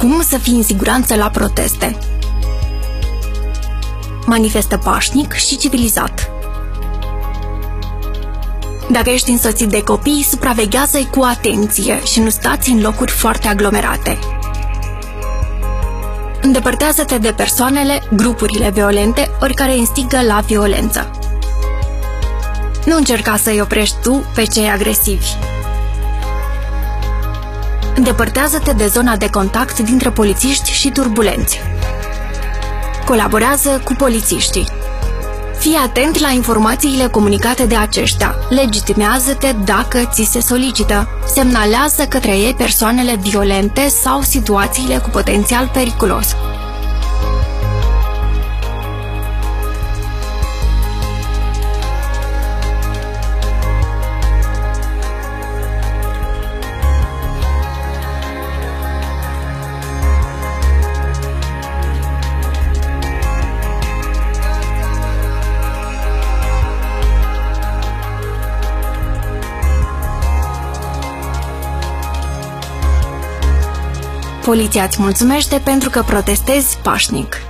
Cum să fii în siguranță la proteste? Manifestă pașnic și civilizat. Dacă ești însoțit de copii, supraveghează-i cu atenție și nu stați în locuri foarte aglomerate. Îndepărtează-te de persoanele, grupurile violente, ori care instigă la violență. Nu încerca să-i oprești tu pe cei agresivi. Îndepărtează-te de zona de contact dintre polițiști și turbulenți. Colaborează cu polițiștii. Fii atent la informațiile comunicate de aceștia. Legitimează-te dacă ți se solicită. Semnalează către ei persoanele violente sau situațiile cu potențial periculos. Poliția îți mulțumește pentru că protestezi pașnic.